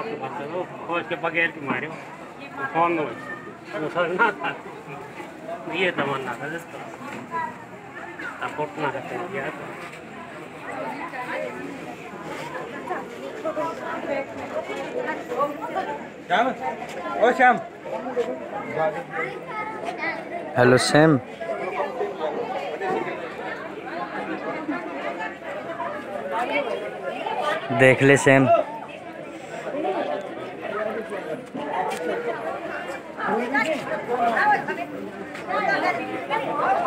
खोज के बगैर की मारे फ़ोन में था। ये तमन्ना था जिसका। फ़ोटो ना करते यार। श्याम? ओ श्याम। हेलो सैम देख ले सैम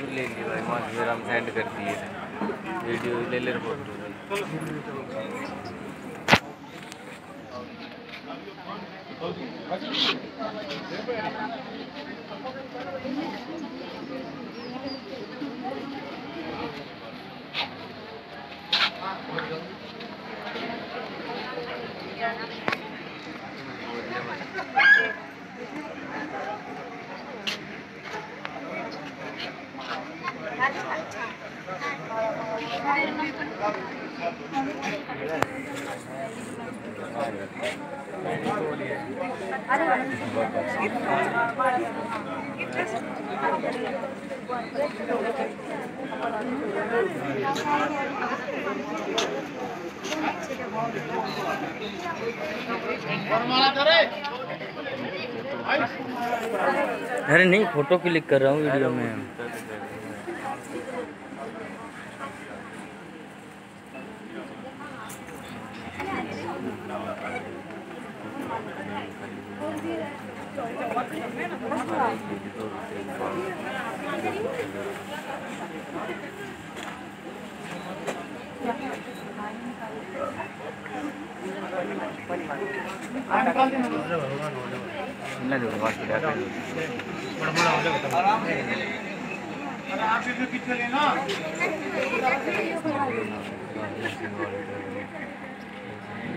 ऊपर ले ली भाई वहाँ से हम सेंड कर दिए। वीडियो ले ले फ़ोटो। अरे नहीं फ़ोटो क्लिक कर रहा हूँ वीडियो में। ना दो वहाँ से। क्या करें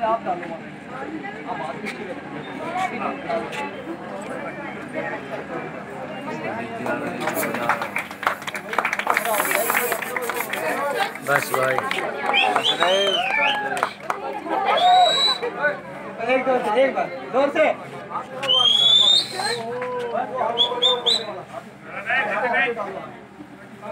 हाँ कर आप डालो आप बस भाई। एक दो एक बार ज़ोर से। भाई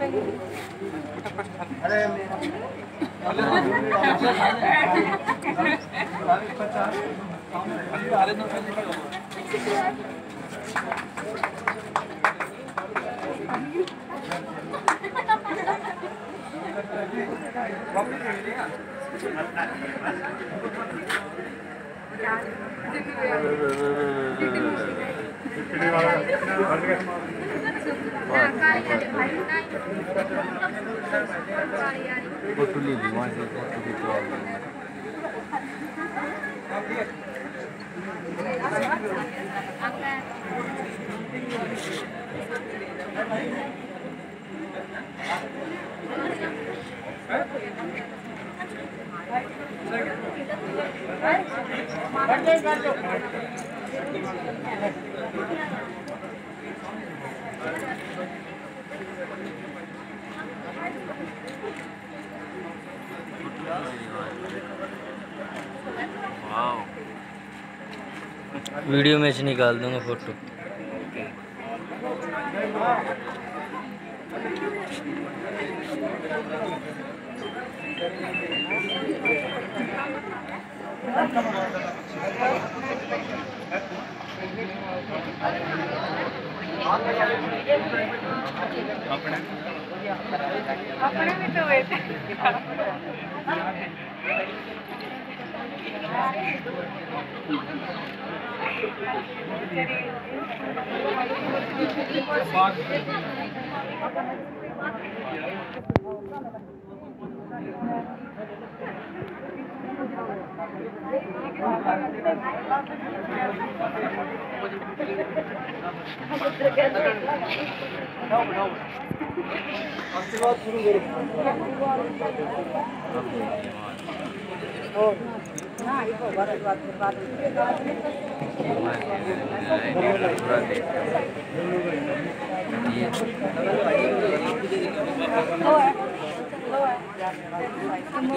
दीजिए फ़ोटो ले ली वहाँ से फ़ोटो खिंचवा ली वाओ वीडियो में से निकाल दूँगा फ़ोटो। अपने भी तो वैसे। आशीर्वाद शुरू करो लोअर लोअर